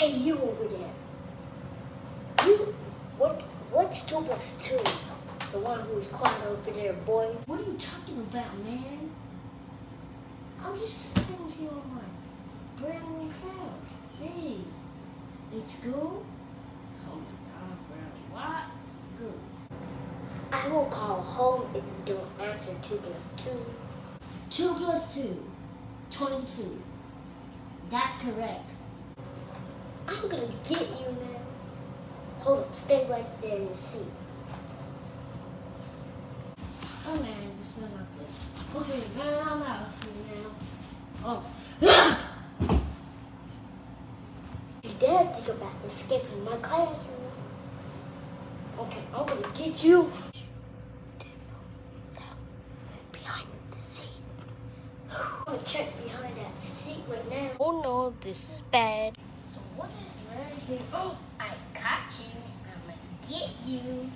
Hey, you over there. You, what, what's 2 plus 2? The one who's quiet over there, boy. What are you talking about, man? I'm just sitting here on my brand new couch. Jeez. It's good? Oh my god, bro. What? It's good. I will call home if you don't answer 2 plus 2. 2 plus 2. 22. That's correct. I'm gonna get you now. Hold up, stay right there in your seat. Oh man, this is not good. Okay, man, I'm out of here now. Oh. you dare think about escaping my classroom. Okay, I'm gonna get you. Behind the seat. I'm gonna check behind that seat right now. Oh no, this is bad. What is here? Oh, I caught you. I'm gonna get you.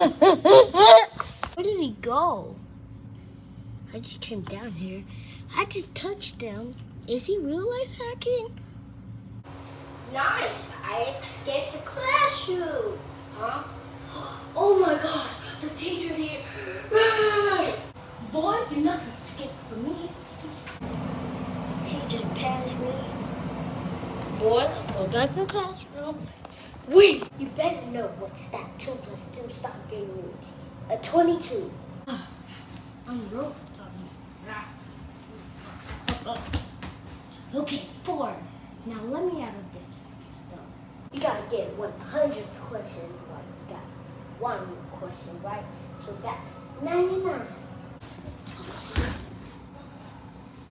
Where did he go? I just came down here. I just touched him. Is he real life hacking? Nice. I escaped the classroom. Huh? Oh my gosh. The teacher did. Boy, you're not gonna escape from me. He just passed me. Boy, go back to the classroom. Wait! You better know what's that 2 plus 2 stop getting me. A 22. I'm real Okay, four. Now let me out of this stuff. You gotta get 100 questions right. You got one question right. So that's 99.